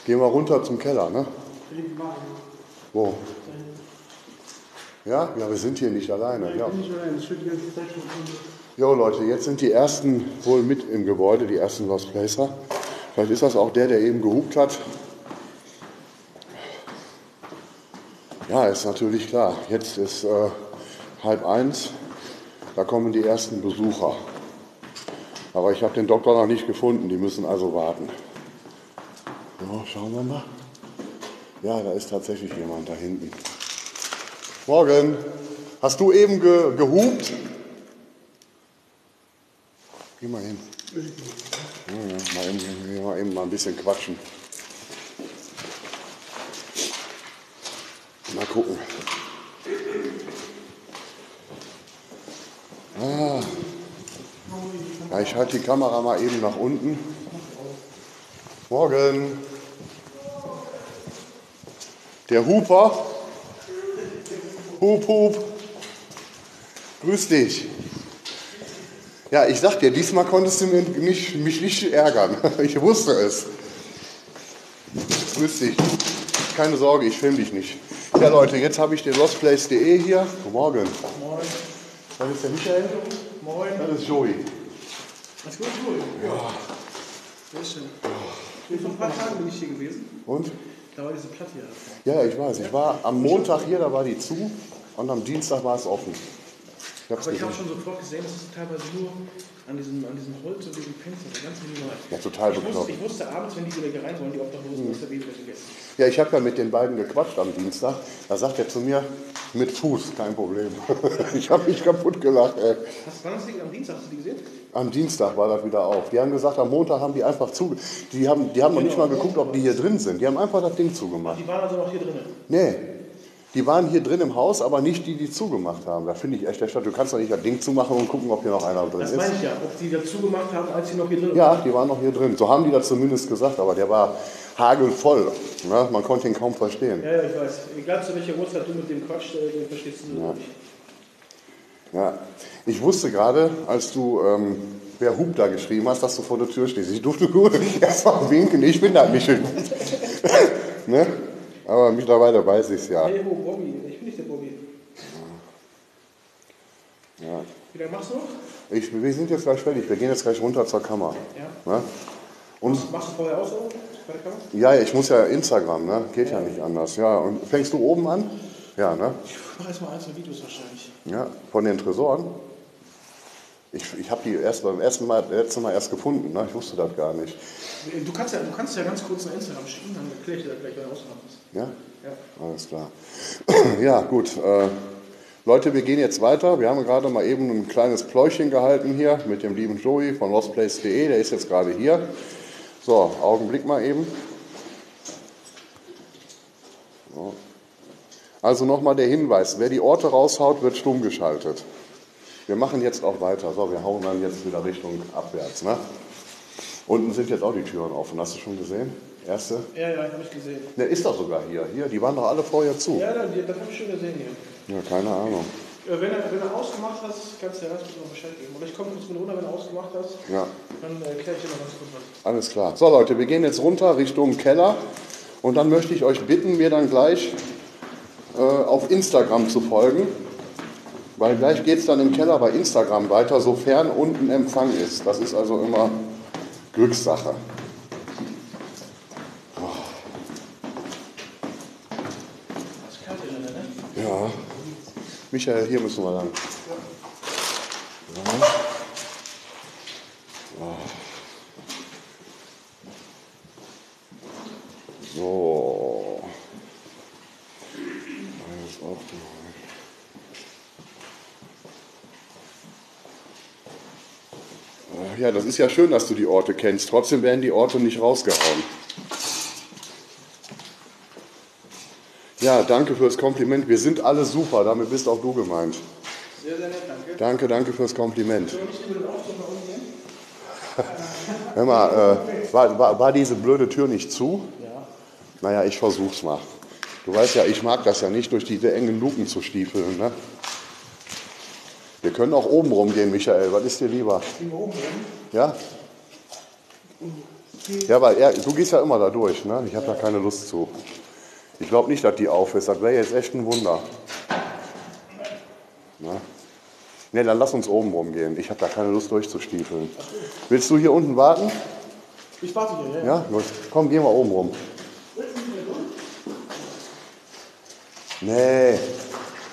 Gehen wir runter zum Keller, ne? Wo? Ja? Ja, wir sind hier nicht alleine. Ja. Ich bin nicht allein, steht die ganze Zeit schon. Jo Leute, jetzt sind die ersten wohl mit im Gebäude, die ersten Lost Placer. Vielleicht ist das auch der, der eben gehupt hat. Ja, ist natürlich klar. Jetzt ist äh, halb eins, da kommen die ersten Besucher. Aber ich habe den Doktor noch nicht gefunden, die müssen also warten. So, schauen wir mal. Ja, da ist tatsächlich jemand da hinten. Morgen. Hast du eben ge gehupt? Geh mal hin. Ja, ja, mal, eben, mal eben mal ein bisschen quatschen. Mal gucken. Ah. Ja, ich halte die Kamera mal eben nach unten. Morgen. Der Huper. Hup, hup. Grüß dich. Ja, ich sag dir, diesmal konntest du mir nicht, mich nicht ärgern. Ich wusste es. Grüß dich. Keine Sorge, ich filme dich nicht. Ja, Leute, jetzt habe ich den lostplace.de hier. Guten Morgen. Moin. Das ist der Michael. Moin. Das ist Joey. Gut, gut. Ja. Sehr schön. Ich bin vor ein paar Tagen bin ich hier gewesen. Und? Da war diese Platte hier. Ja, ich weiß. Ich war am Montag hier, da war die zu. Und am Dienstag war es offen. Ich Aber ich habe schon sofort gesehen, dass es teilweise nur an diesem, an diesem Holz und diesem Fenster, ganz minimal. Ja, total ich wusste, bekloppt. ich wusste abends, wenn die wieder hier rein sollen, die Obdachlosen aus der Baby gegessen. Ja, ich habe ja mit den beiden gequatscht am Dienstag. Da sagt er zu mir, mit Fuß, kein Problem. ich habe mich kaputt gelacht. Ey. Hast, wann hast du die am Dienstag, hast du die gesehen? Am Dienstag war das wieder auf. Die haben gesagt, am Montag haben die einfach zu. Die haben, die haben noch nicht mal geguckt, ob die hier drin sind. Die haben einfach das Ding zugemacht. Die waren also noch hier drinnen. Nee. Die waren hier drin im Haus, aber nicht die, die zugemacht haben. Da finde ich echt der Stadt. Du kannst doch nicht das Ding zumachen und gucken, ob hier noch einer drin Das ist. meine ich ja, ob die da zugemacht haben, als sie noch hier drin Ja, die waren noch hier drin. So haben die das zumindest gesagt, aber der war hagelvoll. Ne? Man konnte ihn kaum verstehen. Ja, ja, ich weiß. Egal zu welcher Uhrzeit du mit dem Quatsch, äh, den verstehst du Ja. nicht. Ja. Ich wusste gerade, als du ähm, wer Hub da geschrieben hast, dass du vor der Tür stehst. Ich durfte gut erst mal winken. Ich bin da Michel. ne? Aber mittlerweile weiß ich es ja. Hey, ho, Bobby. Ich bin nicht der Bobby. ja. Wie lange machst du noch? Ich, wir sind jetzt gleich fertig. Wir gehen jetzt gleich runter zur Kammer. Ja. Ne? Und Machst du vorher auch so? Ja, ich muss ja Instagram, ne? Geht ja nicht anders. Ja, und fängst du oben an? Ja, ne? Ich mache erstmal einzelne Videos wahrscheinlich. Ja, von den Tresoren. Ich, ich habe die erst beim ersten Mal, letzten Mal erst gefunden. Ne? Ich wusste das gar nicht. Du kannst ja, du kannst ja ganz kurz ein Instagram schicken, dann erkläre ich dir das gleich, du ausgemacht hast. Ja? Ja. Alles klar. Ja, gut. Äh, Leute, wir gehen jetzt weiter. Wir haben gerade mal eben ein kleines Pläuchchen gehalten hier mit dem lieben Joey von lostplace.de. Der ist jetzt gerade hier. So, Augenblick mal eben. So. Also nochmal der Hinweis, wer die Orte raushaut, wird stumm geschaltet. Wir machen jetzt auch weiter. So, wir hauen dann jetzt wieder Richtung abwärts. Ne? Unten sind jetzt auch die Türen offen. Hast du schon gesehen? Erste? Ja, ja, habe ich gesehen. Ne, ist doch sogar hier. Hier, die waren doch alle vorher zu. Ja, dann, das habe ich schon gesehen hier. Ja, keine Ahnung. Äh, Wenn er, wenn er ausgemacht hast, kannst du ja ganz kurz noch Bescheid geben. Oder ich komme kurz mit runter, wenn du ausgemacht hast. Ja, Dann äh, erkläre ich dir noch ganz kurz was. alles klar. So Leute, wir gehen jetzt runter Richtung Keller und dann möchte ich euch bitten, mir dann gleich äh, auf Instagram zu folgen, weil gleich geht es dann im Keller bei Instagram weiter, sofern unten Empfang ist. Das ist also immer Glückssache. Ne? Ja. Michael, hier müssen wir lang. Ja. So. Ja, das ist ja schön, dass du die Orte kennst. Trotzdem werden die Orte nicht rausgehauen. Ja, danke fürs Kompliment. Wir sind alle super. Damit bist auch du gemeint. Sehr, sehr nett, danke. Danke, danke fürs Kompliment. Hör mal, äh, war, war, war diese blöde Tür nicht zu? Ja. Naja, ich versuch's mal. Du weißt ja, ich mag das ja nicht, durch diese engen Luken zu stiefeln. Ne? Wir können auch oben rumgehen, Michael. Was ist dir lieber? Oben. Ja? Ja, weil er, du gehst ja immer da durch. Ne? Ich habe da keine Lust zu. Ich glaube nicht, dass die auf ist. Das wäre jetzt echt ein Wunder. Ne? Ne, dann lass uns oben rumgehen. Ich habe da keine Lust durchzustiefeln. Willst du hier unten warten? Ich warte hier, ja. Ja, gut. Komm, gehen wir oben rum. Nee,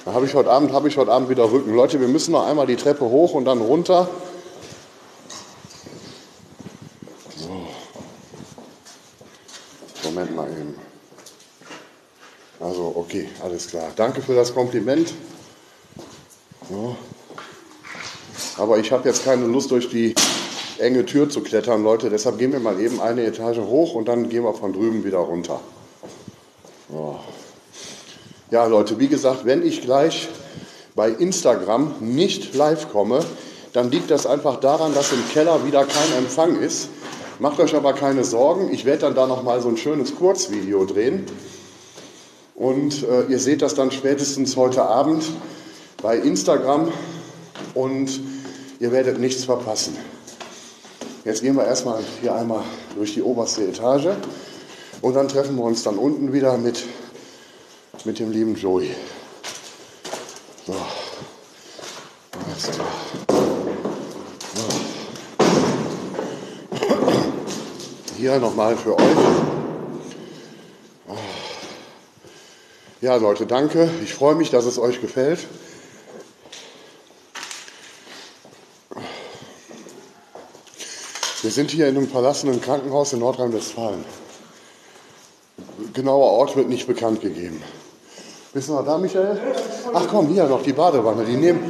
da habe ich heute Abend, habe ich heute Abend wieder Rücken. Leute, wir müssen noch einmal die Treppe hoch und dann runter. So. Moment mal eben. Also, okay, alles klar. Danke für das Kompliment. So. Aber ich habe jetzt keine Lust, durch die enge Tür zu klettern, Leute. Deshalb gehen wir mal eben eine Etage hoch und dann gehen wir von drüben wieder runter. Ja, Leute, wie gesagt, wenn ich gleich bei Instagram nicht live komme, dann liegt das einfach daran, dass im Keller wieder kein Empfang ist. Macht euch aber keine Sorgen, ich werde dann da noch mal so ein schönes Kurzvideo drehen. Und äh, ihr seht das dann spätestens heute Abend bei Instagram und ihr werdet nichts verpassen. Jetzt gehen wir erstmal hier einmal durch die oberste Etage und dann treffen wir uns dann unten wieder mit, mit dem lieben Joey. So. Hier nochmal für euch. Ja, Leute, danke. Ich freue mich, dass es euch gefällt. Wir sind hier in einem verlassenen Krankenhaus in Nordrhein-Westfalen. Genauer Ort wird nicht bekannt gegeben. Bist du noch da, Michael? Ach komm, hier noch die Badewanne. Die nehmen,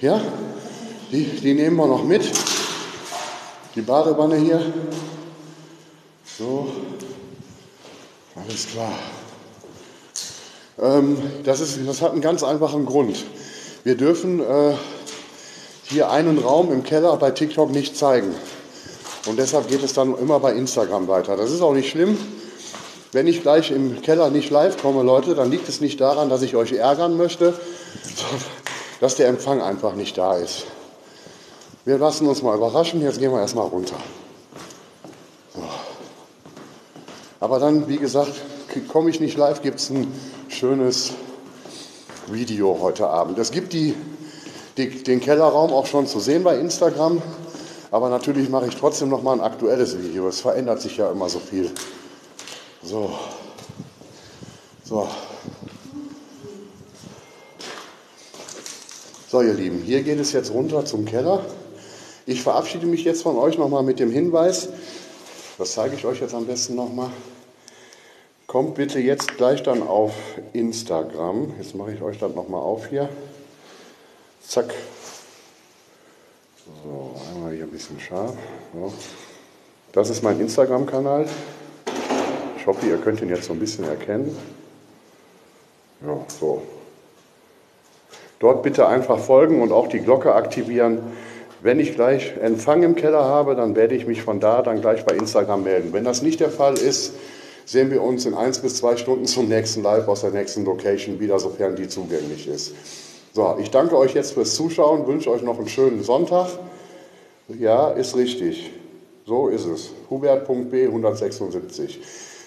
ja, die, die nehmen wir noch mit. Die Badewanne hier. So, alles klar. Ähm, das, ist, das hat einen ganz einfachen Grund. Wir dürfen äh, hier einen Raum im Keller bei TikTok nicht zeigen. Und deshalb geht es dann immer bei Instagram weiter. Das ist auch nicht schlimm. Wenn ich gleich im Keller nicht live komme, Leute, dann liegt es nicht daran, dass ich euch ärgern möchte, sondern dass der Empfang einfach nicht da ist. Wir lassen uns mal überraschen. Jetzt gehen wir erstmal runter. So. Aber dann, wie gesagt, komme ich nicht live, gibt es ein schönes Video heute Abend. Es gibt die, die, den Kellerraum auch schon zu sehen bei Instagram. Aber natürlich mache ich trotzdem noch mal ein aktuelles Video. Es verändert sich ja immer so viel. So. So. So, ihr Lieben, hier geht es jetzt runter zum Keller. Ich verabschiede mich jetzt von euch nochmal mit dem Hinweis, das zeige ich euch jetzt am besten nochmal. Kommt bitte jetzt gleich dann auf Instagram. Jetzt mache ich euch das nochmal auf hier. Zack. So, einmal hier ein bisschen scharf. So. Das ist mein Instagram-Kanal. Ich hoffe, ihr könnt ihn jetzt so ein bisschen erkennen. Ja, so. Dort bitte einfach folgen und auch die Glocke aktivieren. Wenn ich gleich Empfang im Keller habe, dann werde ich mich von da dann gleich bei Instagram melden. Wenn das nicht der Fall ist, sehen wir uns in eins bis zwei Stunden zum nächsten Live aus der nächsten Location wieder, sofern die zugänglich ist. So, ich danke euch jetzt fürs Zuschauen, wünsche euch noch einen schönen Sonntag. Ja, ist richtig. So ist es. Hubert.b 176.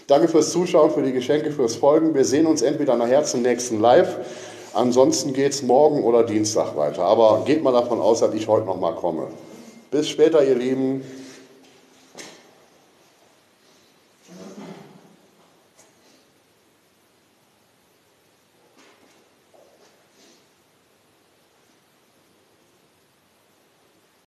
Danke fürs Zuschauen, für die Geschenke, fürs Folgen. Wir sehen uns entweder nachher zum nächsten Live. Ansonsten geht es morgen oder Dienstag weiter. Aber geht mal davon aus, dass ich heute noch mal komme. Bis später, ihr Lieben.